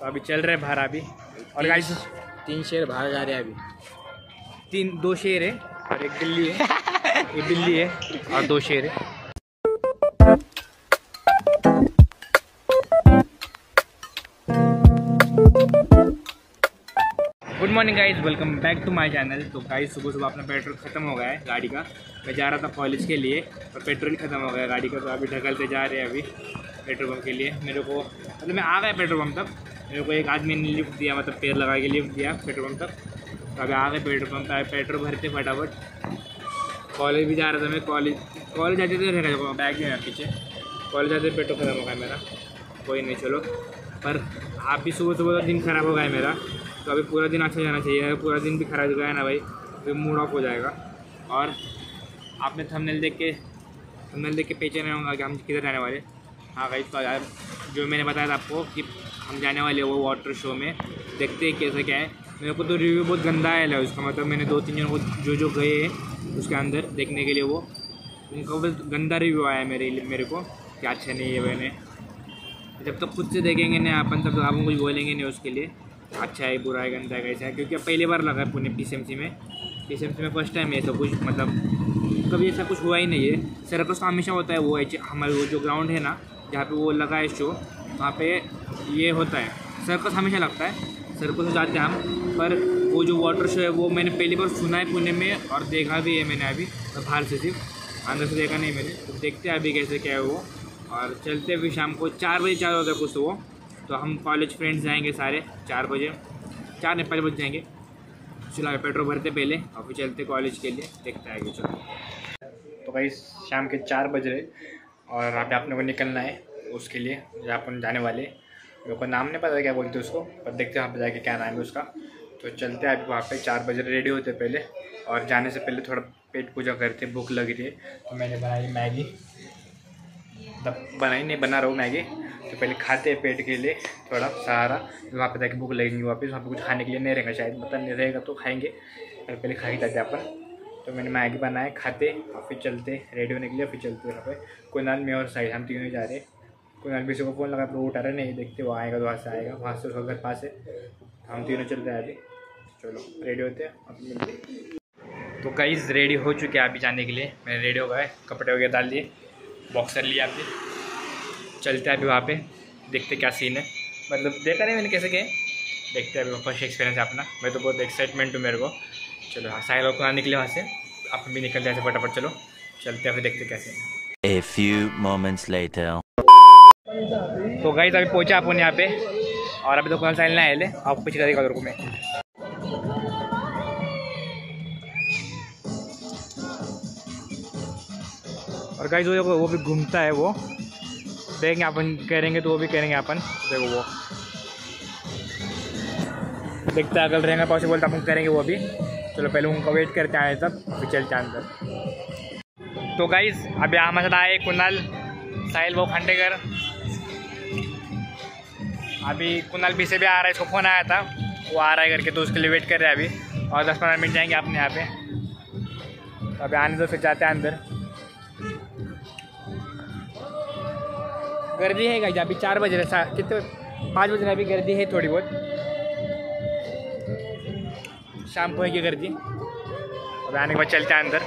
तो अभी चल रहे बाहर अभी। और गाइस तीन शेर बाहर जा रहे हैं अभी। तीन दो शेर है और एक बिल्ली है। एक बिल्ली है और दो शेर है। Good morning guys welcome back to my channel तो गाइज़ सुबह सुबह अपना पेट्रोल ख़त्म हो गया है गाड़ी का। मैं जा रहा था कॉलेज के लिए और पेट्रोल ख़त्म हो गया गाड़ी का। तो अभी ढकलते जा रहे हैं अभी पेट्रोल पम्प के लिए। मेरे को मतलब मैं आ गया पेट्रोल पम्प तक। मेरे को एक आदमी ने लिफ्ट दिया मतलब पेड़ लगा के लिफ्ट दिया पेट्रोल पंप तक तो अभी आ गए पेट्रोल पंप पे पेट्रोल भरते फटाफट। कॉलेज भी जा रहा था मैं, कॉलेज कॉलेज जाते थे रहेगा बैग है पीछे। कॉलेज जाते पेट्रोल ख़राब हो गया मेरा। कोई नहीं, चलो। पर आप भी सुबह सुबह तो दिन ख़राब हो गया मेरा। तो अभी पूरा दिन अच्छा जाना चाहिए। पूरा दिन भी ख़राब हो गया ना भाई फिर मूड ऑफ़ हो जाएगा। और आपने थंबनेल देख के थंबनेल देख के पहचाने होगा कि हम किधर जाने वाले। हाँ भाई तो जो मैंने बताया था आपको कि हम जाने वाले वो वाटर शो में। देखते हैं कैसे क्या है। मेरे को तो रिव्यू बहुत गंदा आया है उसका मतलब मैंने दो तीन जनों को जो जो गए हैं उसके अंदर देखने के लिए वो। उनका बस गंदा रिव्यू आया मेरे मेरे को, कि अच्छा नहीं है मैंने। जब तक तो खुद से देखेंगे नहीं, अपन तब तक आप कुछ बोलेंगे नहीं उसके लिए अच्छा है, बुरा है, गंदा है, कैसा है। क्योंकि अब पहली बार लगा है पुणे पी में। पी में फ़र्स्ट टाइम है ऐसा कुछ मतलब कभी ऐसा कुछ हुआ ही नहीं है। सर्कस तो हमेशा होता है वो है हमारे वो जो ग्राउंड है ना, जहाँ पे वो लगा है शो वहाँ पे ये होता है। सर्कस हमेशा लगता है। सर्कस में जाते हैं हम। पर वो जो वाटर शो है, वो मैंने पहली बार सुना है पुणे में और देखा भी है मैंने अभी। तो बाहर से सिर्फ़। अंदर से देखा नहीं मैंने। तो देखते हैं अभी कैसे क्या है वो। और चलते फिर शाम को। चार बजे चार होता है कुछ तो वो। तो हम कॉलेज फ्रेंड्स जाएँगे सारे चार बजे। चार नहीं, पाँच बजे जाएँगे। चलो पेट्रोल भरते पहले और फिर चलते कॉलेज के लिए। देखते आएँगे चलो। तो भाई शाम के चार बज रहे और अभी अपने को निकलना है। उसके लिए, जहाँ अपन जाने वाले मेरे को नाम नहीं पता क्या बोलते उसको, पर देखते वहाँ पर जाके क्या नाम है उसका। तो चलते हैं अभी वहाँ पे, चार बजे रेडी होते पहले, और जाने से पहले थोड़ा पेट पूजा करते भूख लग रही है तो मैंने बनाई मैगी। बनाई नहीं, बना रहा हूँ मैगी। तो पहले खाते हैं पेट के लिए थोड़ा सहारा। वहाँ पे जाके भूख लगेंगी वापस। वहाँ पे कुछ खाने के लिए नहीं रहेगा शायद मतलब नहीं रहेगा तो खाएँगे। और पहले खा ही जाते अपन। तो मैंने मैगी बनाए खाते, और फिर चलते रेडी होने के लिए फिर चलते वहाँ पे। कुनाल में और साइड हम तीनों ही जा रहे कुनाल भी को फ़ोन लगा तो उठा रहे नहीं, देखते वो आएगा तो वहाँ से आएगा, वहाँ से उसका घर पास है। हम तीनों चल रहे हैं अभी। चलो रेडी होते हैं, अब तो गाइज़ रेडी हो चुके हैं अभी जाने के लिए। मैंने रेडी हो गए कपड़े वगैरह डाल दिए बॉक्सर लिया आपने चलते हैं अभी वहाँ पे, देखते क्या सीन है। मतलब देखा नहीं मैंने कैसे गए देखते हैं अभी फ़र्स्ट एक्सपीरियंस है अपना। मैं तो बहुत एक्साइटमेंट हूँ मेरे को। चलो हाँ साहिल को निकले वहाँ से। आप भी निकल जाए फटाफट, चलो। चलते हैं, फिर देखते कैसे A few moments later. तो गई अभी पहुँचा अपन यहाँ पे, और अभी तो कौन साइल ना ले आप पीछे करेगा उधर को मैं। और गाइस वो वो भी घूमता है वो। देखेंगे अपन करेंगे तो वो भी करेंगे अपन, देखो वो। देखते अगर रहेंगे पॉसिबल तो अपन करेंगे वो भी। चलो पहले उनका वेट करते आए तब फिर चलते अंदर। तो गाइज़ अभी हमारे साथ आए कुनाल साहिल वो खंडेकर। अभी कुनाल भी से भी आ रहा है, इसको फ़ोन आया था। वो आ रहा है करके तो उसके लिए वेट कर रहे हैं अभी। और दस पंद्रह मिनट जाएँगे अपने यहाँ पे। तो अभी आने दो, फिर जाते हैं अंदर। गर्दी है क्या अभी चार बज रहे कितने पाँच बज रहे अभी, गर्दी है थोड़ी बहुत। शाम को है गर्दी। अभी आने के बाद चलते हैं अंदर।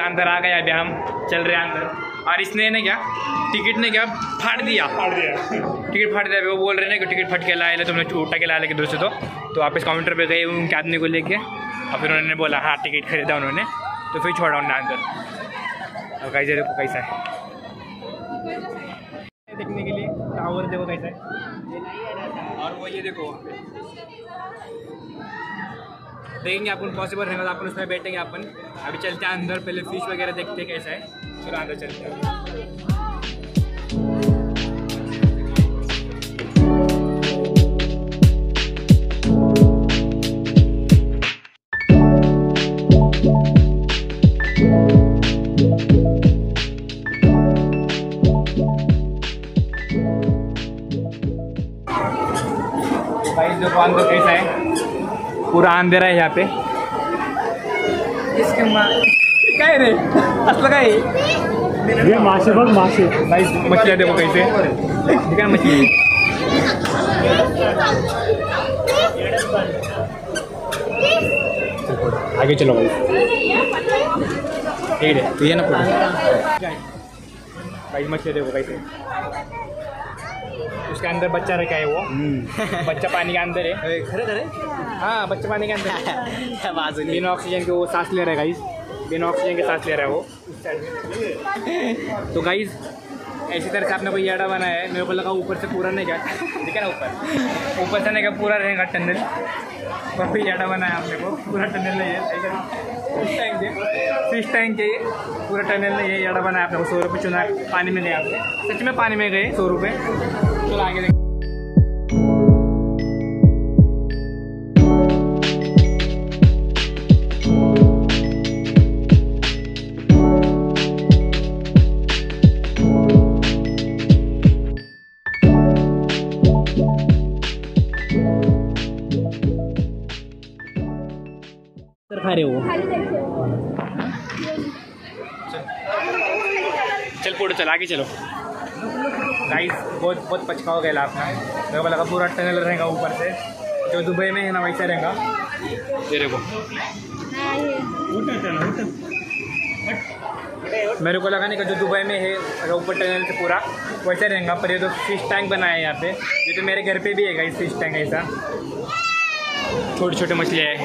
अंदर आ गए अभी हम चल रहे हैं अंदर। और इसने ने क्या? टिकट ने क्या? फाड़ दिया। फाड़ दिया। टिकट फाड़ दिया। वो बोल रहे हैं कि टिकट फट के लाए तुमने उठा के ला लेके दूसरे तो। तो वापस काउंटर पे गए उनके आदमी को लेके। और फिर उन्होंने बोला हाँ टिकट खरीदा उन्होंने। तो फिर छोड़ा उन्होंने अंदर। और कैसे देखो कैसा है। देखने के लिए टावर देखो कैसा है। और वो ये देखो देखेंगे अपन पॉसिबल रहेगा तो अपन उसमें बैठेंगे अपन। अभी चलते हैं अंदर, पहले फ़िश वगैरह देखते हैं कैसा है। फिर अंदर चलते हैं। पूरा अंधेरा है यहाँ पे। इसके काय रे? असलं काय हे? मासे बघ मासे. गाइस मछलियाँ देखो कैसे। ठीक है मछली आगे चलो भाई। ठीक है तू ये ना भाई मछली देखो कैसे। उसके अंदर बच्चा रखा है वो। बच्चा पानी के अंदर है। खरं खरं हाँ बच्चा पानी के अंदर। बिना ऑक्सीजन के वो सांस ले रहा है गाइस बिना ऑक्सीजन के सांस ले रहा है वो। तो गाइस ऐसी तरह से आपने कोई याडा बनाया है मेरे को लगा ऊपर से पूरा नहीं गया ठीक है ना ऊपर? ऊपर से नहीं गया पूरा रहेगा टनल पर कोई याडा बनाया आपने को पूरा टनल नहीं है फ़िश टैंक है। है पूरा टनल नहीं है याडा बनाया आपने को सौ रुपये चुना पानी में नहीं आपने सच में पानी में गए सौ रुपये चलो खा रहे हो चल पुढे चल आगे चलो। गाइस बहुत बहुत पचका हो गया आपका मेरे को लगा पूरा टनल रहेगा ऊपर से। जो दुबई में है ना वैसे रहेगा। ये देखो मेरे को लगा नहीं कि जो दुबई में है अगर ऊपर टनल से पूरा वैसे रहेगा। पर ये तो फ़िश टैंक बनाया है यहाँ पे। ये तो मेरे घर पे भी है इस फ़िश टैंक ऐसा। छोटे छोटे मछलियाँ है।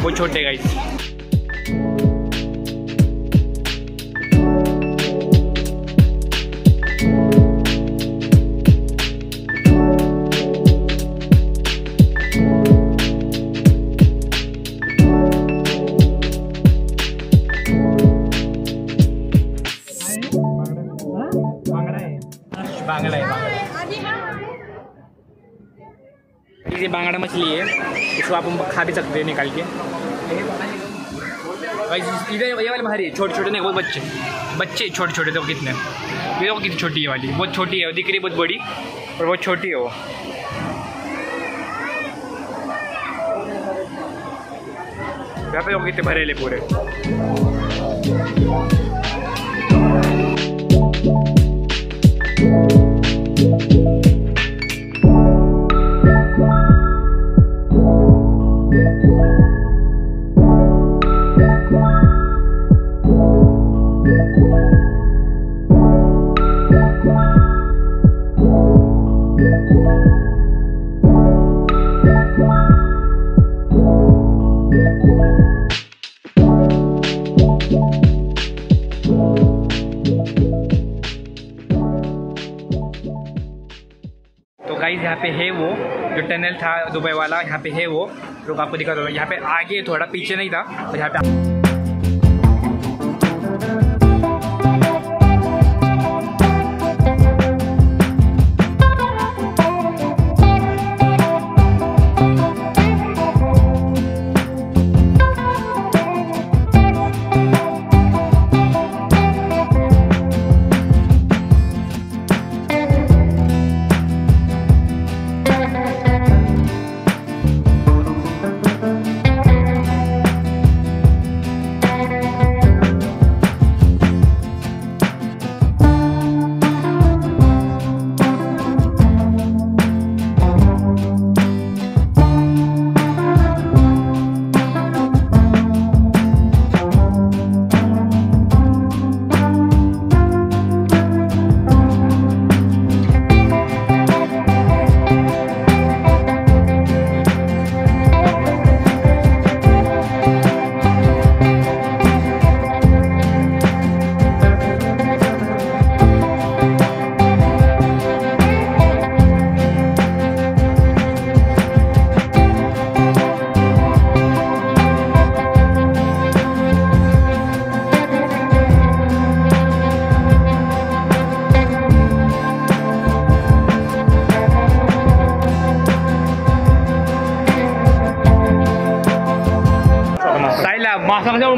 वो छोटे गाइस बांगड़ा। है बांगड़ा ये बांगड़ा मछली है इसको आप खा भी सकते हैं निकाल के। इधर ये वाले भारी है छोटे छोटे नहीं बहुत बच्चे। बच्चे छोटे छोटे तो कितने। ये देखो कितनी छोटी है वाली। बहुत छोटी है दिख रही बहुत बड़ी और बहुत छोटी है वो। यहाँ पे वो कितने भरेले पूरे। यहाँ पे है वो, जो टनल था दुबई वाला यहाँ पे है वो। लोग आपको दिखा दो यहाँ पे आगे थोड़ा पीछे नहीं था और यहाँ पे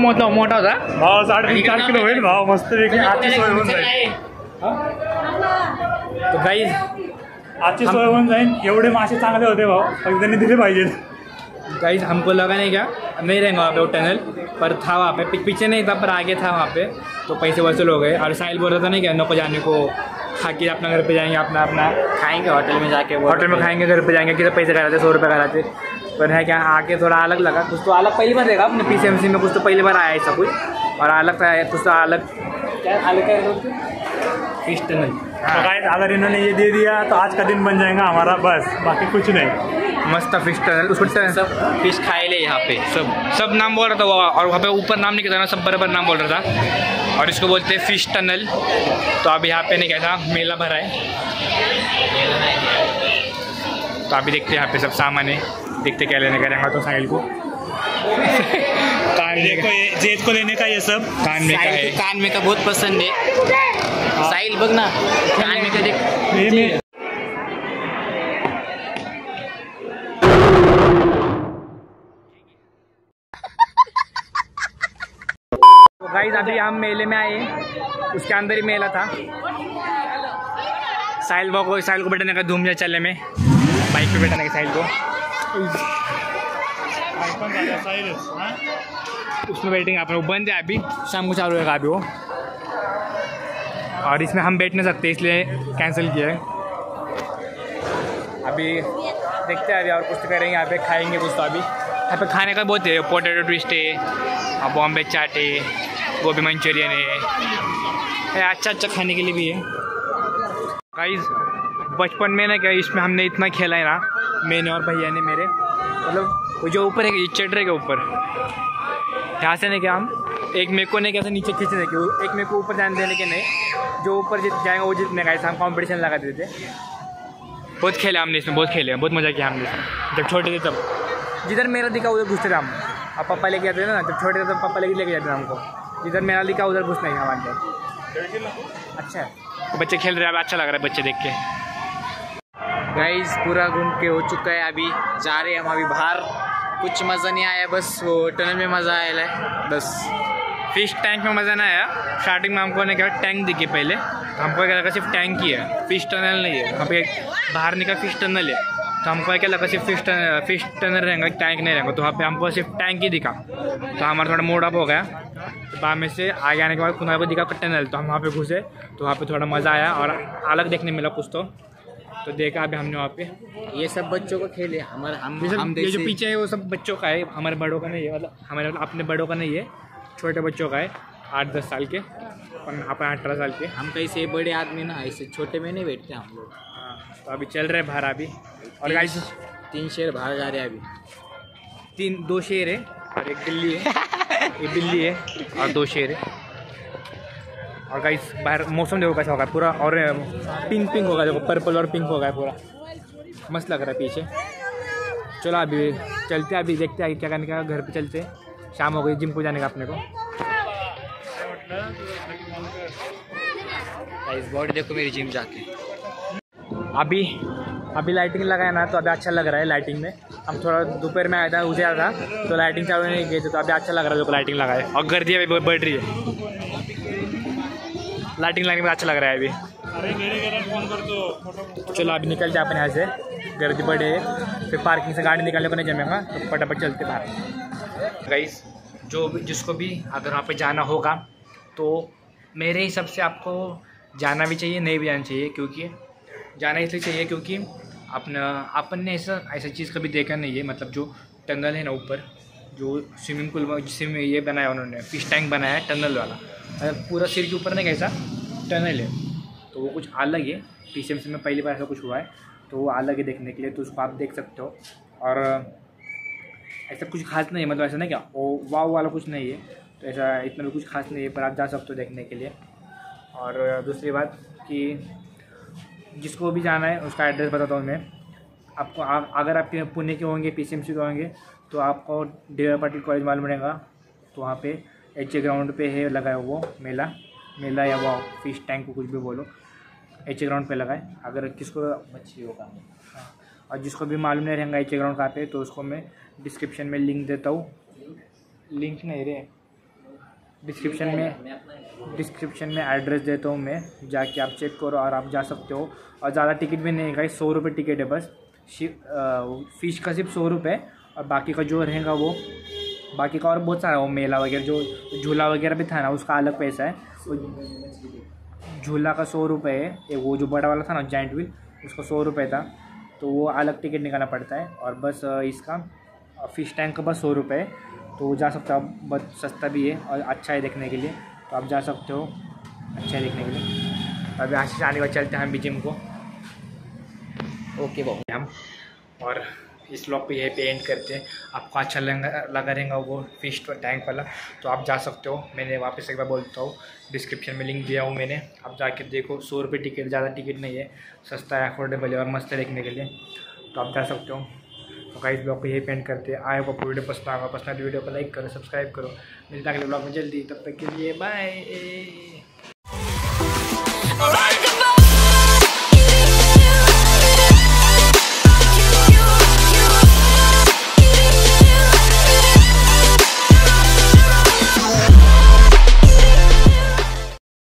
म्हणजे मोठा मोठा होता भाव साडेतीन चार किलो होईल भाव मस्त आजची सोय होऊन जाईल तो गाईज आजची सोय होऊन जाईल एवढे मासे चांगले होते भाव फक्त त्यांनी दिले पाहिजेत गाइस हमको लगा नहीं क्या? नहीं रहेंगे वहाँ पे वो टनल पर था वहाँ पे पीछे नहीं था पर आगे था वहाँ पे तो पैसे वसूल हो गए। और साहिल बोल रहा था नहीं क्या को जाने को खा के अपना घर पे जाएँगे अपना अपना खाएँगे होटल में जाके होटल में खाएँगे घर पे जाएँगे कितने पैसे कराते सौ रुपये कराते पर है क्या? आके थोड़ा अलग लगा। कुछ तो अलग पहली बार देखा अपने पीसीएमसी में कुछ तो पहली बार आया ऐसा कुछ। और अलग था कुछ तो अलग। क्या अलग क्या फ़िश टनल तो गाइस अगर इन्होंने ये दे दिया तो आज का दिन बन जाएगा हमारा बस। बाकी कुछ नहीं। मस्त था फ़िश टनल उसको सब सब फ़िश खाए ले यहाँ पे। सब सब नाम बोल रहा था वो और वहाँ पे ऊपर नाम नहीं कहता ना सब बराबर नाम बोल रहा था। और इसको बोलते हैं फ़िश टनल तो अब यहाँ पे नहीं कैसा मेला भरा है। तो अभी देखते हैं यहाँ पे सब सामान है। देखते क्या लेने का रहेगा तो साहिल को? कान में देखो ये जेद को लेने का ये सब? कान में का है। कान में का बहुत पसंद है। साहिल बघ ना कान में का देख। में तो गाइस अभी हम मेले में आए। उसके अंदर ही मेला था। साहिल को साहिल को बैठाने का धूम जा चले में। बाइक पे बैठाने का साहिल को। उसमें बैठेंगे आप लोग। बंद है अभी। शाम को चालू होगा अभी वो। और इसमें हम बैठ नहीं सकते इसलिए कैंसिल किया है। अभी देखते हैं अभी और कुछ तो करेंगे यहाँ पे खाएँगे कुछ तो अभी। यहाँ पे खाने का बहुत है पोटैटो ट्विस्ट है और बॉम्बे चाट है गोभी मंचूरियन है। है अच्छा अच्छा खाने के लिए भी है। गाइस बचपन में ना क्या, इसमें हमने इतना खेला है ना, मैंने और भैया ने मेरे मतलब वो जो ऊपर है चटरे के ऊपर? यहाँ से नहीं क्या हम, एक मेरे को नहीं कैसे नीचे खींचने के एक मेरे को ऊपर जाने देने के नहीं, जो ऊपर जीत जाएँगे वो जीतने का ऐसा हम कंपटीशन लगा देते बहुत खेले हमने इसमें, बहुत खेले, बहुत मज़ा किया हमने इसमें। जब छोटे थे तब। जिधर मेरा दिखा, उधर घुसते थे हम। अब पापा लेके जाते थे ना, जब छोटे थे तब पापा लेके लेके जाते थे हमको। जिधर मेरा दिखा, उधर घुसना ही हमारे अच्छा। बच्चे खेल रहे हैं अच्छा लग रहा है बच्चे देख के। गाइस पूरा घूम के हो चुका है अभी। जा रहे हैं हम अभी बाहर। कुछ मज़ा नहीं आया, बस वो टनल में मज़ा आया है। बस। फ़िश टैंक में मज़ा नहीं आया। स्टार्टिंग में हमको ने क्या टैंक दिखे पहले। तो हमको क्या लगा, सिर्फ़ टैंक ही है। फ़िश टनल नहीं है। वहाँ पे बाहर निकल फ़िश टनल है। तो हमको क्या लगा, सिर्फ़ फ़िश टनल फ़िश टनल रहेगा टैंक नहीं रहेगा। तो वहाँ पे हमको सिर्फ़ टैंक ही दिखा। तो हमारा थोड़ा मूड अप हो गया। तो वहाँ में से आगे आने के बाद खुदा को दिखा टनल तो हम वहाँ पे घुसे। तो वहाँ पे थोड़ा मज़ा आया और अलग देखने मिला कुछ तो। तो देखा अभी हमने वहाँ पे। ये सब बच्चों का खेल है हमारे हम ये सब हम ये जो पीछे है वो सब बच्चों का है हमारे बड़ों का नहीं है मतलब हमारे मतलब अपने बड़ों का नहीं है छोटे बच्चों का है आठ दस साल के अपन अपन अठारह साल के। हम कैसे बड़े आदमी ना ऐसे छोटे में नहीं बैठते हम लोग। हाँ तो अभी चल रहे बाहर अभी। और गाइस तीन शेर बाहर जा रहे हैं अभी। तीन दो शेर है और एक बिल्ली है। एक बिल्ली है और दो शेर है। और गाइस बाहर मौसम देखो कैसा हो होगा पूरा और पिंक पिंक होगा देखो पर्पल और पिंक हो होगा पूरा। मस्त लग रहा है पीछे। चलो अभी चलते अभी देखते हैं क्या करने का घर पे चलते शाम हो गई जिम को जाने का अपने को। गाइस बॉडी देखो मेरी जिम जाके। अभी अभी लाइटिंग लगाया ना तो अभी अच्छा लग रहा है लाइटिंग में। हम थोड़ा दोपहर में आया था उजाला था तो लाइटिंग चालू नहीं गई थी तो अभी अच्छा लग रहा है जो लाइटिंग लगाए। और गर्दी अभी बढ़ रही है। लाइटिंग लगने में अच्छा लग रहा है अभी। चलो अभी निकल जाए अपन यहाँ से। गर्दी बढ़े फिर पार्किंग से गाड़ी निकालने को नहीं जमेगा तो फटाफट चलते बाहर। गाइस जो भी जिसको भी अगर वहाँ पे जाना होगा तो मेरे हिसाब से आपको जाना भी चाहिए नहीं भी जाना चाहिए क्योंकि जाना इसलिए चाहिए क्योंकि अपना अपन ने ऐसा ऐसा चीज़ कभी देखा नहीं है मतलब जो टनल है ना ऊपर जो स्विमिंग पूल जिसमें ये बनाया उन्होंने फ़िश टैंक बनाया है टनल वाला। पूरा सिर के ऊपर नहीं कैसा टनल है तो वो कुछ अलग है टी में पहली बार ऐसा कुछ हुआ है। तो वो अलग है देखने के लिए तो उसको आप देख सकते हो। और ऐसा कुछ खास नहीं है मतलब ऐसा नहीं क्या वो वाव वाला कुछ नहीं है। तो ऐसा इतना भी कुछ खास नहीं है पर आप जा सकते हो देखने के लिए। और दूसरी बात कि जिसको भी जाना है उसका एड्रेस बताता हूँ मैं। आपको आ, अगर आप पुणे के होंगे पीसीएमसी के होंगे तो आपको डी पाटिल कॉलेज मालूम रहेगा। तो वहाँ पे एच ए ग्राउंड पे है लगा है वो मेला। मेला या वो फ़िश टैंक को कुछ भी बोलो। एच ए ग्राउंड पे लगा है अगर किसको मच्छी होगा। हाँ, और जिसको भी मालूम नहीं रहेगा एच ए ग्राउंड कहाँ पे तो उसको मैं डिस्क्रिप्शन में लिंक देता हूँ। लिंक नहीं रे। डिस्क्रिप्शन में डिस्क्रिप्शन में एड्रेस देता हूँ मैं जाके आप चेक करो और आप जा सकते हो। और ज़्यादा टिकट भी नहीं है सौ रुपये टिकट है बस। फ़िश का सिर्फ़ सौ रुपये और बाकी का जो रहेगा वो बाकी का और बहुत सारा वो मेला वगैरह जो झूला वगैरह भी था ना, उसका अलग पैसा है। झूला का सौ रुपये है वो जो बड़ा वाला था ना जॉइंट व्हील उसका सौ रुपये था। तो वो अलग टिकट निकालना पड़ता है और बस इसका फ़िश टैंक का बस सौ रुपये तो जा सकते हो आप, बहुत सस्ता भी है और अच्छा है देखने के लिए। तो आप जा सकते हो अच्छा है देखने के लिए। अभी आशीष आने के बाद चलते हैं हम भी जिम को। ओके बाबू। हम और इस ब्लॉग पे यही पे एंड करते हैं। आपको अच्छा लगा लगा रहेगा वो फ़िश टैंक वाला। तो आप जा सकते हो। मैंने वापस एक बार बोलता हूँ। डिस्क्रिप्शन में लिंक दिया हूँ मैंने। आप जाके देखो। सौ रुपये टिकट ज़्यादा टिकट नहीं है। सस्ता है अफोर्डेबल है और मस्त है देखने के लिए। तो आप जा सकते हो। तो इस ब्लॉग को यही पेंट करते हैं। आए आपको वीडियो पसंद आएगा। पसंद आए तो वीडियो को लाइक करो सब्सक्राइब करो। मिलता अगले ब्लॉग में जल्दी। तब तक के लिए बाय.